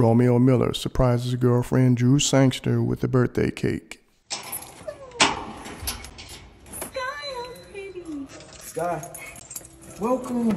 Romeo Miller surprises girlfriend Drew Sangster with a birthday cake. Sky, how pretty. Sky, welcome.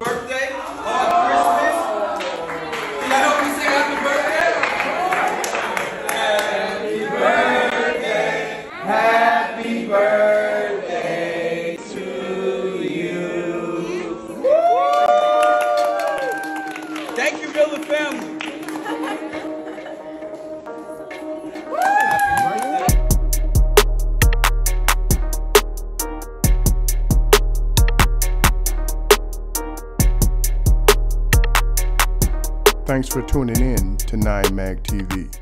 Thank you, family. Thanks for tuning in to 9 Mag TV.